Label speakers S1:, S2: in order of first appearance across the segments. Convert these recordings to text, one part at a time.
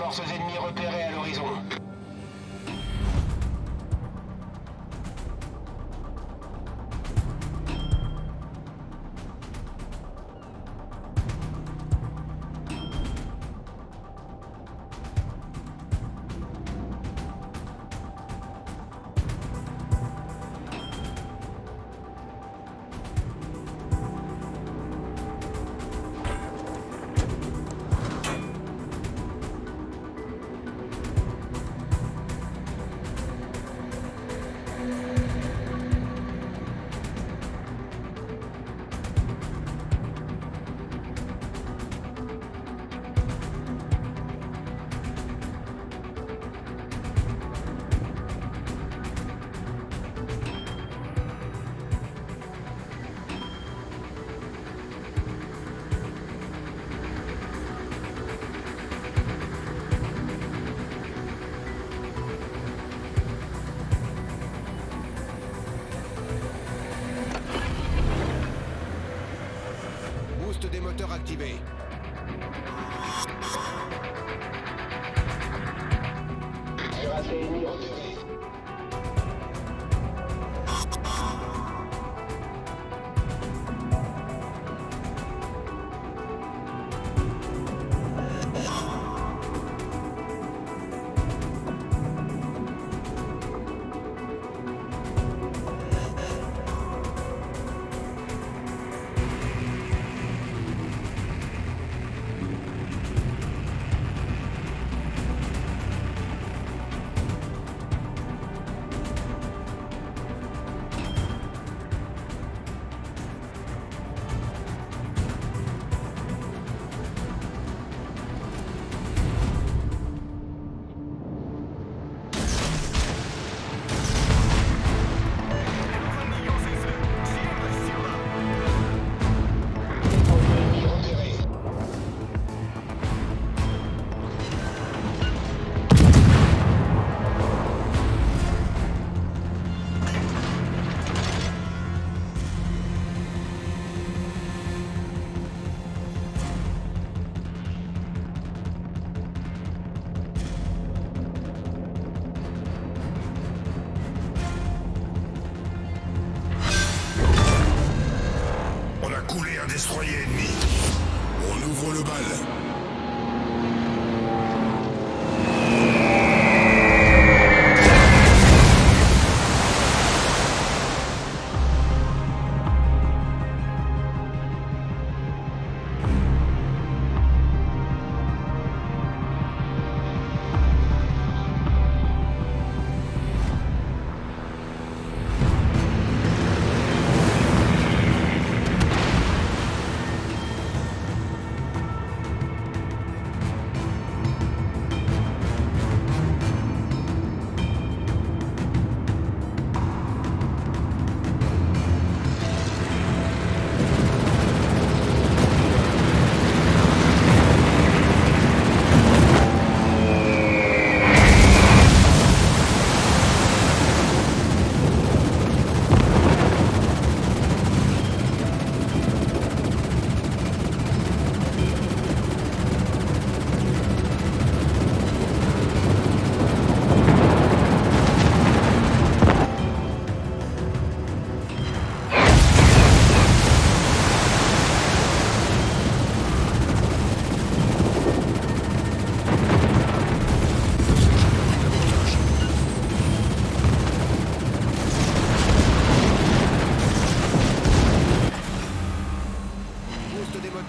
S1: Forces ennemies repérées à l'horizon.
S2: Des moteurs activés. in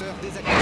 S2: Moteur.